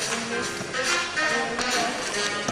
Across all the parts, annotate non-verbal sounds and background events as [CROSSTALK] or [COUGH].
Thank you.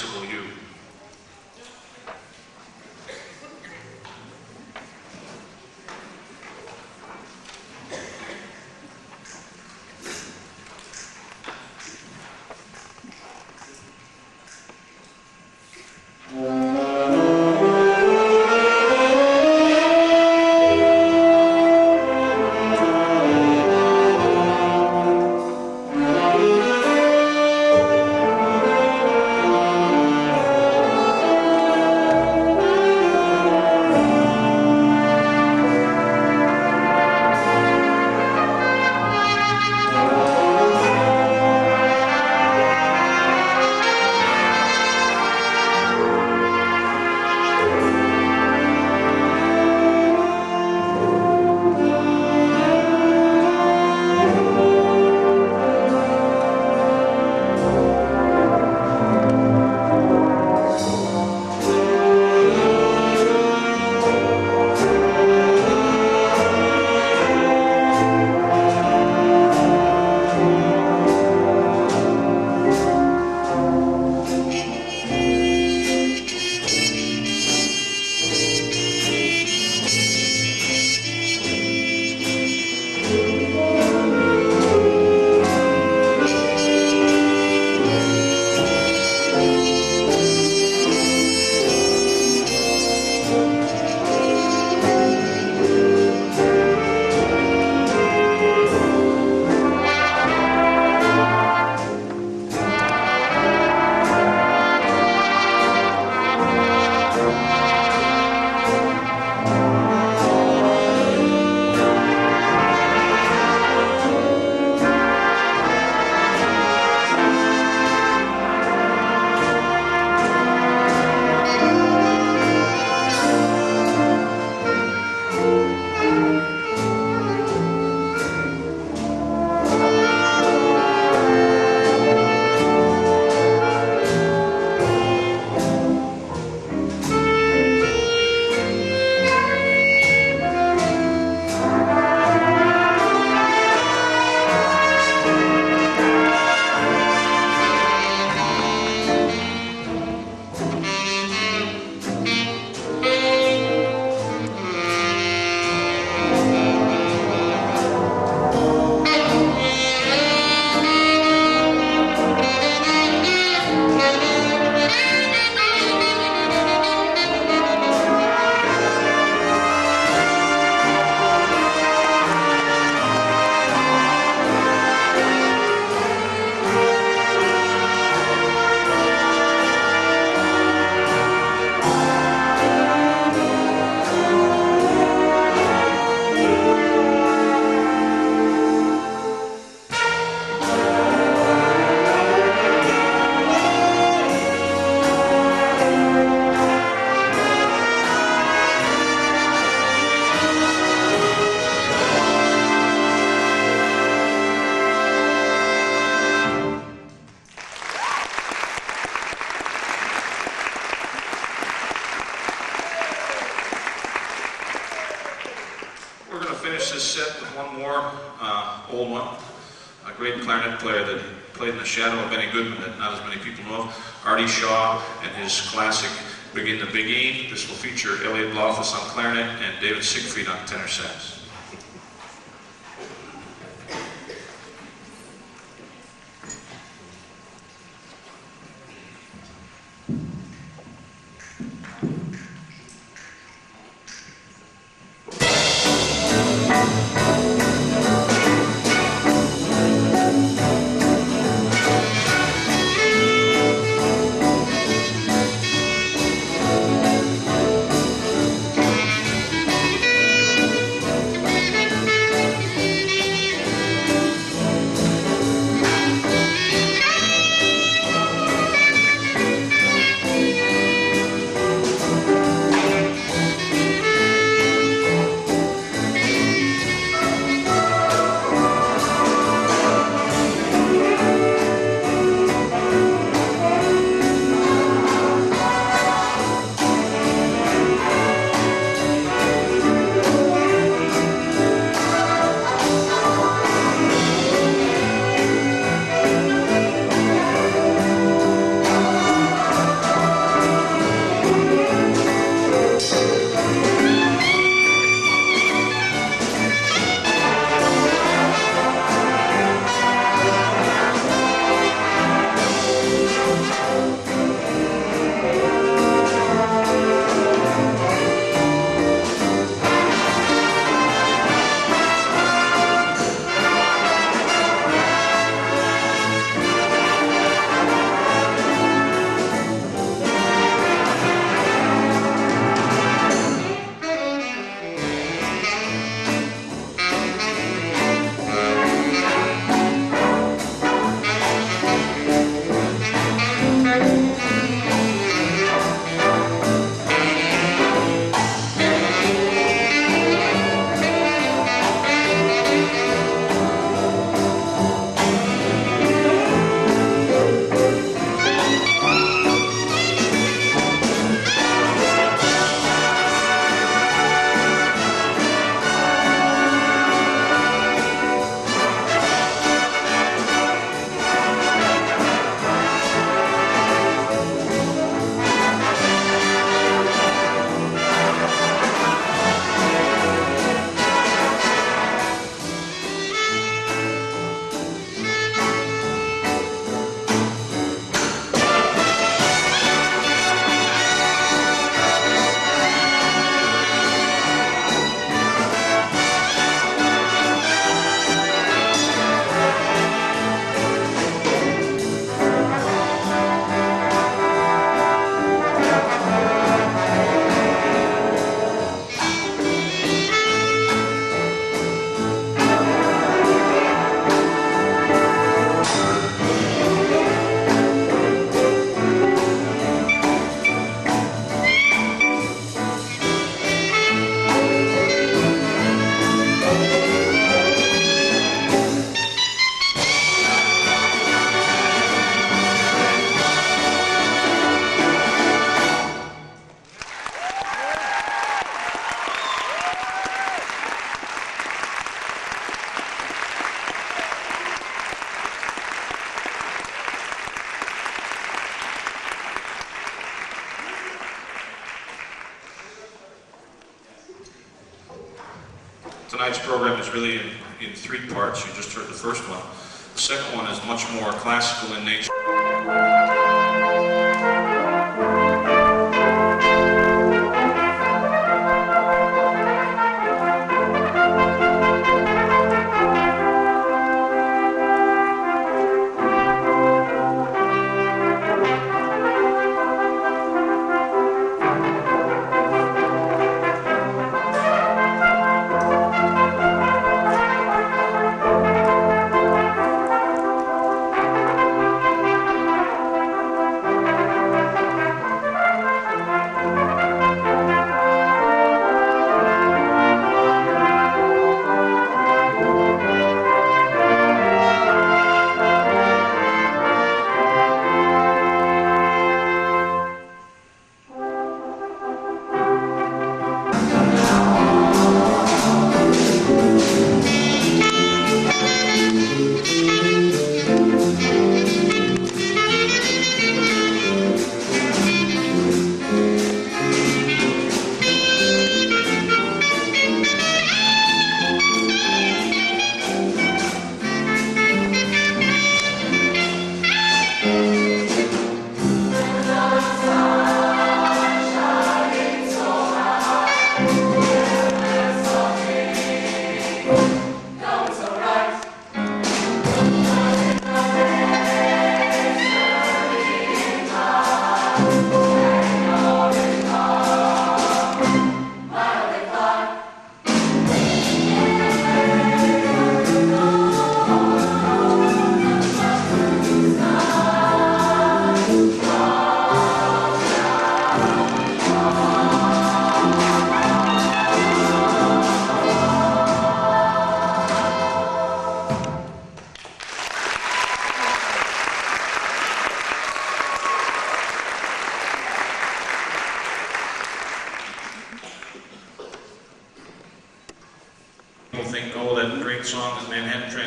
Embraceable You. in his classic Begin the Big E. This will feature Elliott Blaufuss on clarinet and David Siegfried on tenor sax.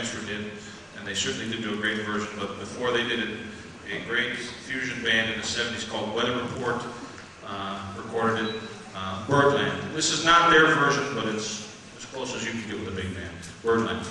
Did, and they certainly did do a great version, but before they did it, a great fusion band in the 70s called Weather Report uh, recorded it, uh, Birdland. This is not their version, but it's as close as you can get with a big band. Birdland.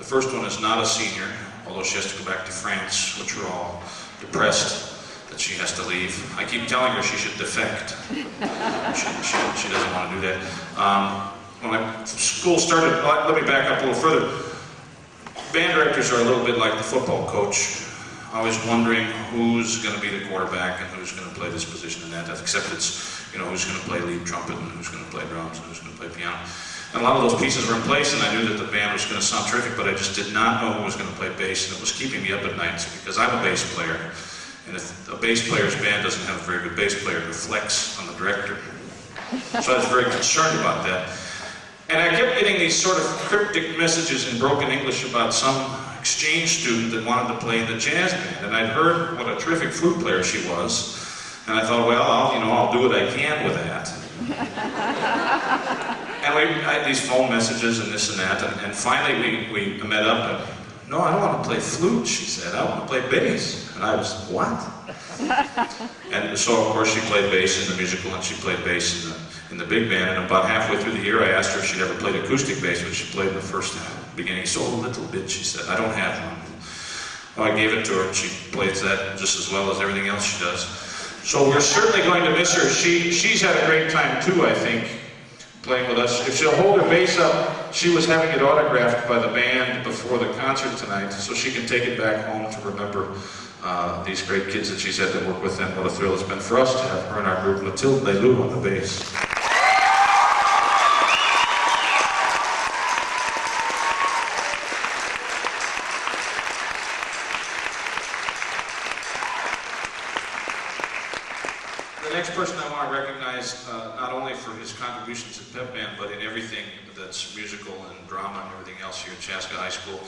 The first one is not a senior, although she has to go back to France, which we're all depressed that she has to leave. I keep telling her she should defect. she, she, she doesn't want to do that. Um, when I, school started, let, let me back up a little further. Band directors are a little bit like the football coach, always wondering who's going to be the quarterback and who's going to play this position and that, except it's, you know, who's going to play lead trumpet and who's going to play drums and who's going to play piano. And a lot of those pieces were in place, and I knew that the band was going to sound terrific, but I just did not know who was going to play bass, and it was keeping me up at night because I'm a bass player. And if a bass player's band doesn't have a very good bass player, it reflects on the director. So I was very concerned about that. And I kept getting these sort of cryptic messages in broken English about some exchange student that wanted to play in the jazz band. And I'd heard what a terrific flute player she was. And I thought, well, I'll, you know, I'll do what I can with that. And we had these phone messages and this and that. And, and finally we, we met up and, no, I don't want to play flute, she said. I want to play bass. And I was, what? [LAUGHS] and so, of course, she played bass in the musical and she played bass in the in the big band, and about halfway through the year, I asked her if she'd ever played acoustic bass, but she played the first beginning so a little bit. She said, "I don't have one." Well, I gave it to her, and she plays that just as well as everything else she does. So we're certainly going to miss her. She she's had a great time too, I think, playing with us. If she'll hold her bass up, she was having it autographed by the band before the concert tonight, so she can take it back home to remember uh, these great kids that she's had to work with, and what a thrill it's been for us to have her in our group, Mathilde Leloup on the bass. The next person I want to recognize, uh, not only for his contributions at Pep Band, but in everything that's musical and drama and everything else here at Chaska High School.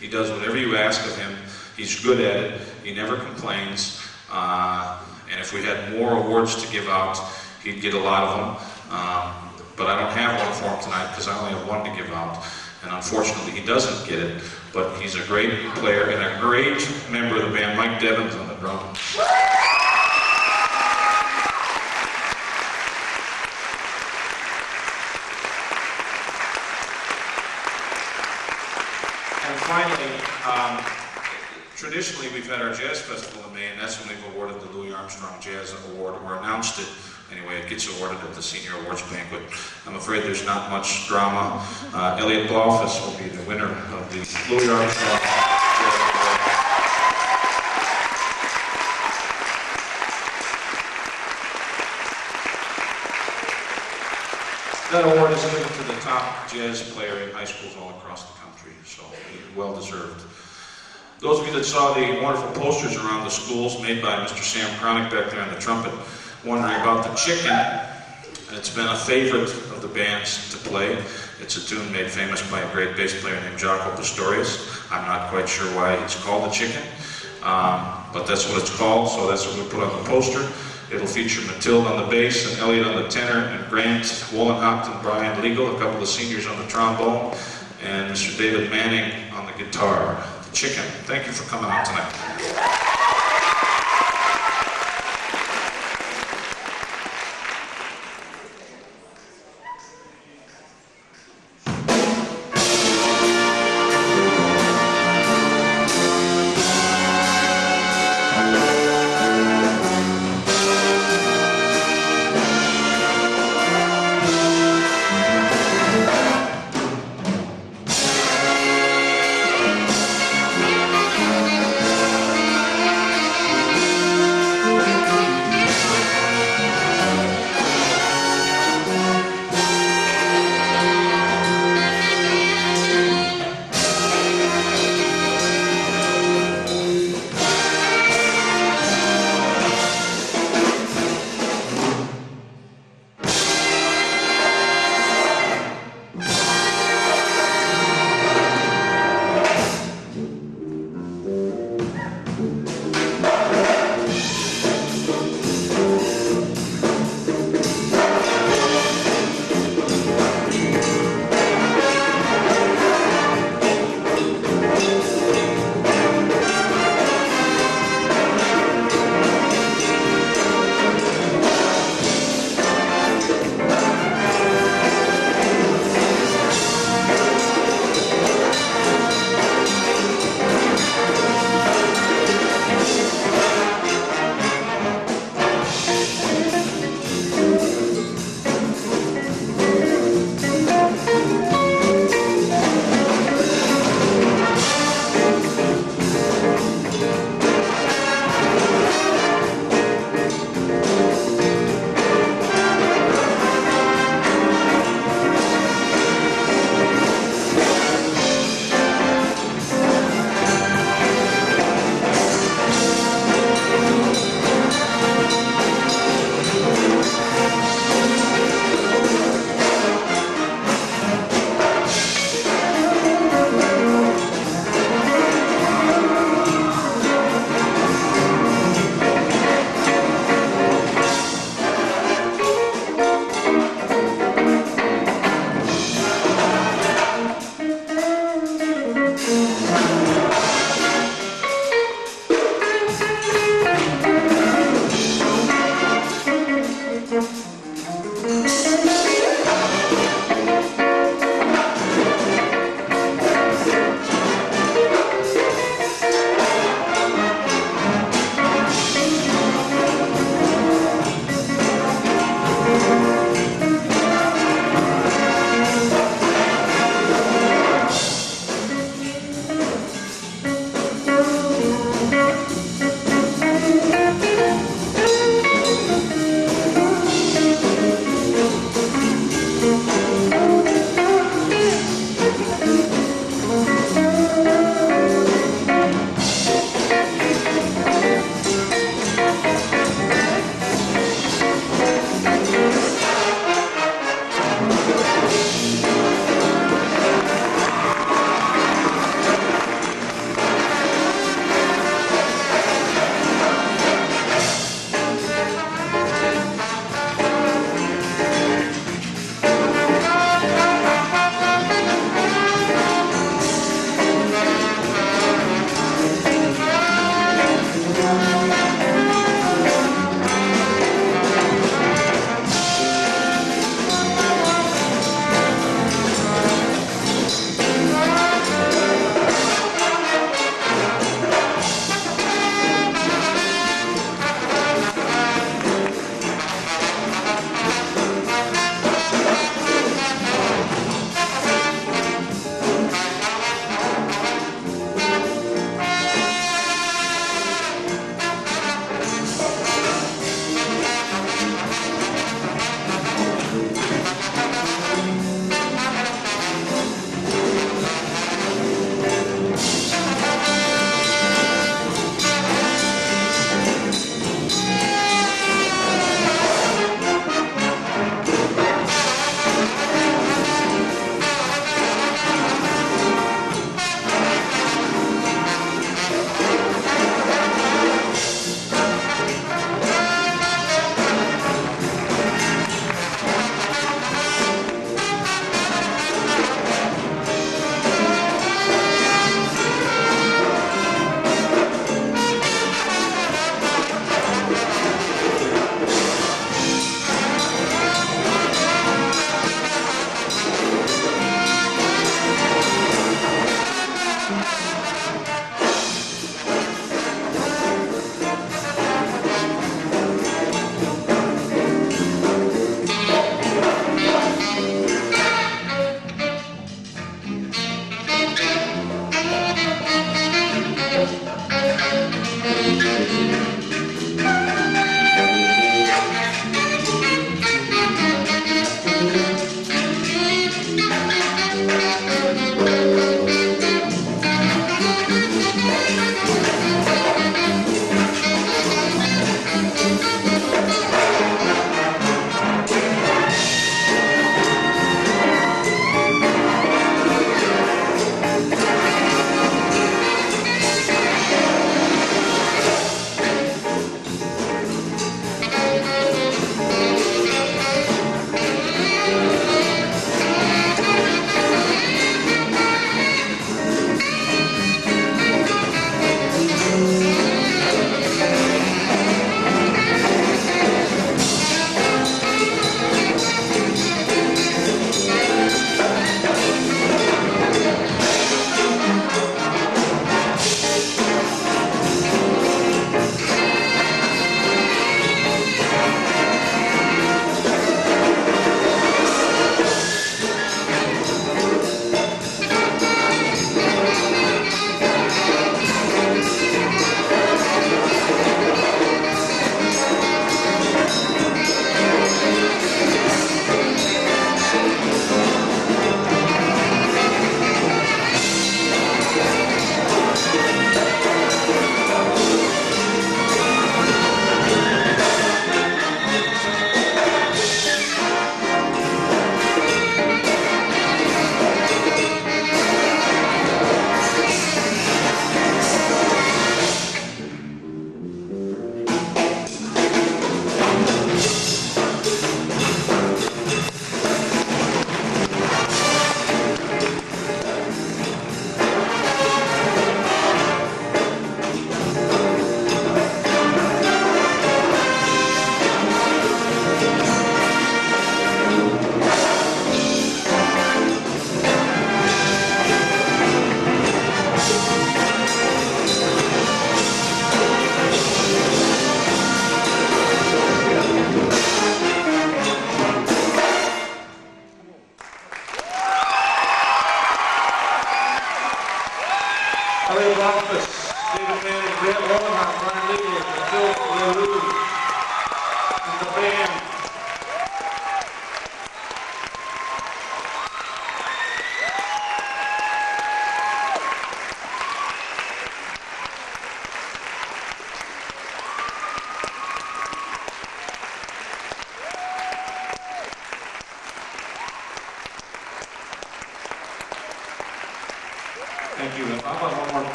He does whatever you ask of him. He's good at it. He never complains. Uh, and if we had more awards to give out, he'd get a lot of them. Um, but I don't have one for him tonight because I only have one to give out. And unfortunately, he doesn't get it. But he's a great player and a great member of the band. Mike Devins on the drums. And finally, um, traditionally we've had our jazz festival in May, and that's when we've awarded the Louis Armstrong Jazz Award, or announced it. Anyway, it gets awarded at the senior awards banquet. I'm afraid there's not much drama. Uh, Elliott Blaufuss will be the winner of the Louis Armstrong Jazz Award. That award is given to the top jazz player in high schools all across the country, so well deserved. Those of you that saw the wonderful posters around the schools made by Mr. Sam Cronick back there on the trumpet, wondering about the chicken, it's been a favorite of the bands to play. It's a tune made famous by a great bass player named Jaco Pastorius. I'm not quite sure why it's called the chicken, um, but that's what it's called, so that's what we put on the poster. It'll feature Mathilde on the bass and Elliott on the tenor and Grant Wollenhopt and Brian Legal, a couple of seniors on the trombone, and Mr. David Manning on the guitar. The chicken. Thank you for coming out tonight.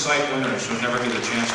Sight winners who never get a chance